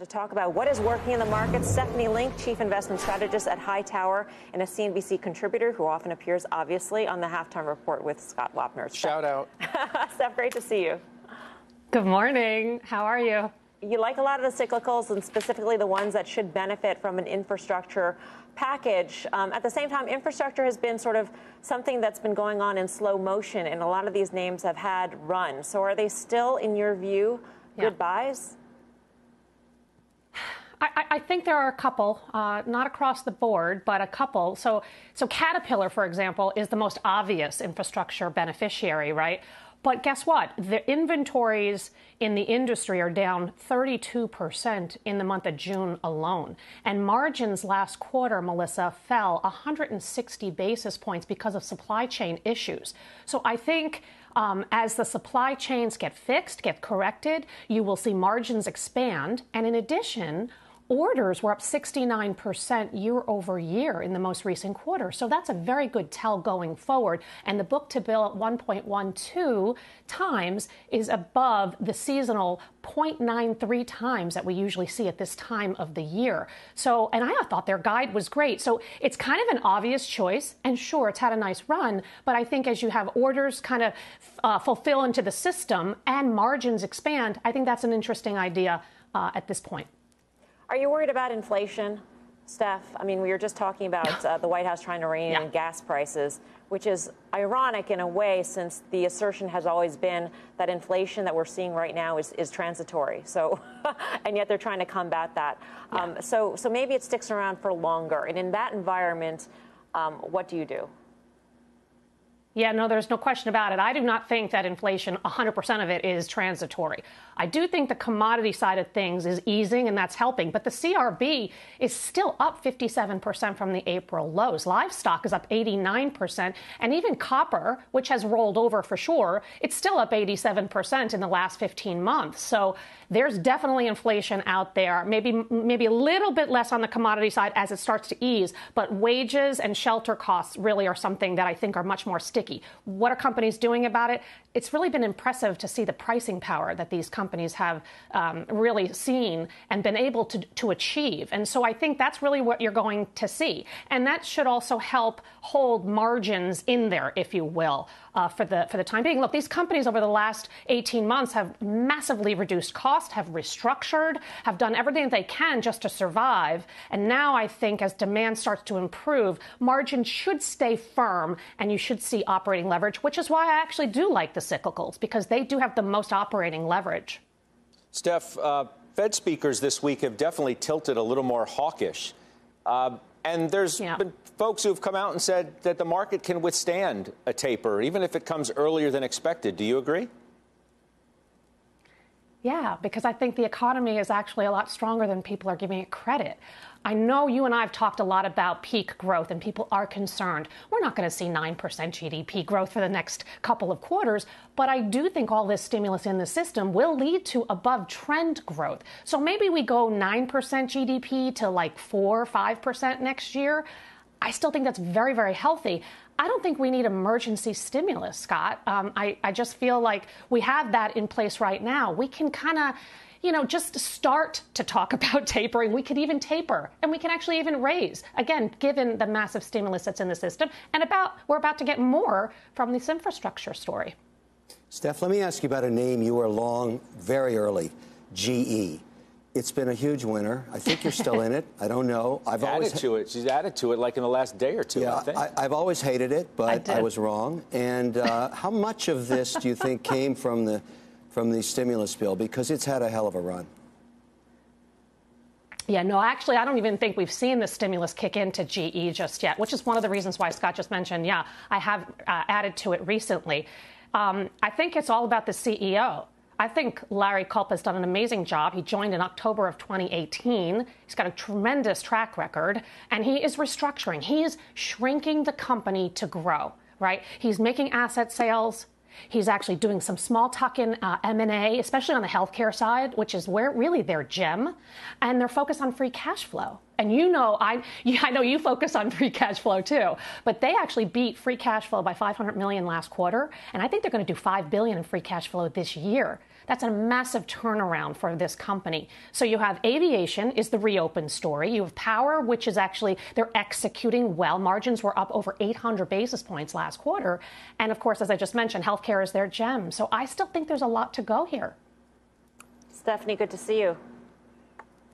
To talk about what is working in the market, Stephanie Link, Chief Investment Strategist at Hightower and a CNBC contributor who often appears, obviously, on the halftime report with Scott Wapner. Shout out. Steph, great to see you. Good morning. How are you? You like a lot of the cyclicals and specifically the ones that should benefit from an infrastructure package. Um, at the same time, infrastructure has been sort of something that's been going on in slow motion, and a lot of these names have had run. So, are they still, in your view, good buys? I, think there are a couple, uh, not across the board, but a couple. So, so Caterpillar, for example, is the most obvious infrastructure beneficiary, right? But guess what? The inventories in the industry are down 32% in the month of June alone. And margins last quarter, Melissa, fell 160 basis points because of supply chain issues. So I think um, as the supply chains get fixed, get corrected, you will see margins expand. And in addition, orders were up 69% year over year in the most recent quarter. So that's a very good tell going forward. And the book to bill at 1.12 times is above the seasonal 0.93 times that we usually see at this time of the year. So, and I thought their guide was great. So it's kind of an obvious choice. And sure, it's had a nice run. But I think as you have orders kind of uh, fulfill into the system and margins expand, I think that's an interesting idea uh, at this point. Are you worried about inflation, Steph? I mean, we were just talking about uh, the White House trying to rein yeah. in gas prices, which is ironic in a way since the assertion has always been that inflation that we're seeing right now is, is transitory. So, and yet they're trying to combat that. Yeah. Um, so, so maybe it sticks around for longer. And in that environment, um, what do you do? Yeah, no, there's no question about it. I do not think that inflation, 100% of it, is transitory. I do think the commodity side of things is easing and that's helping, but the CRB is still up 57% from the April lows. Livestock is up 89%, and even copper, which has rolled over for sure, it's still up 87% in the last 15 months. So there's definitely inflation out there. Maybe maybe a little bit less on the commodity side as it starts to ease, but wages and shelter costs really are something that I think are much more sticky. What are companies doing about it? It's really been impressive to see the pricing power that these companies have um, really seen and been able to, to achieve. And so I think that's really what you're going to see. And that should also help hold margins in there, if you will, uh, for the for the time being. Look, these companies over the last 18 months have massively reduced cost, have restructured, have done everything they can just to survive. And now I think as demand starts to improve, margins should stay firm, and you should see operating leverage, which is why I actually do like the cyclicals because they do have the most operating leverage. Steph, uh, Fed speakers this week have definitely tilted a little more hawkish. Uh, and there's yeah. been folks who have come out and said that the market can withstand a taper, even if it comes earlier than expected. Do you agree? Yeah, because I think the economy is actually a lot stronger than people are giving it credit. I know you and I have talked a lot about peak growth, and people are concerned. We're not going to see 9% GDP growth for the next couple of quarters, but I do think all this stimulus in the system will lead to above trend growth. So maybe we go 9% GDP to like 4 or 5% next year. I still think that's very, very healthy. I don't think we need emergency stimulus, Scott. Um, I, I just feel like we have that in place right now. We can kind of you know, just start to talk about tapering. We could even taper and we can actually even raise, again, given the massive stimulus that's in the system. And about we're about to get more from this infrastructure story. Steph, let me ask you about a name you were long very early GE. It's been a huge winner. I think you're still in it. I don't know. I've added always to it. She's added to it like in the last day or two. Yeah, I have always hated it, but I, I was wrong. And uh, how much of this do you think came from the from the stimulus bill? Because it's had a hell of a run. Yeah, no, actually, I don't even think we've seen the stimulus kick into GE just yet, which is one of the reasons why Scott just mentioned, yeah, I have uh, added to it recently. Um, I think it's all about the CEO. I think Larry Culp has done an amazing job. He joined in October of 2018. He's got a tremendous track record, and he is restructuring. He is shrinking the company to grow, right? He's making asset sales. He's actually doing some small tuck-in uh, M&A, especially on the healthcare side, which is where really their gem, and they're focused on free cash flow. And you know, I, I know you focus on free cash flow too, but they actually beat free cash flow by 500 million last quarter, and I think they're going to do 5 billion in free cash flow this year. That's a massive turnaround for this company. So you have aviation is the reopen story. You have power, which is actually they're executing well. Margins were up over 800 basis points last quarter. And of course, as I just mentioned, healthcare is their gem. So I still think there's a lot to go here. Stephanie, good to see you.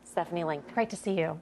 Stephanie Link. Great to see you.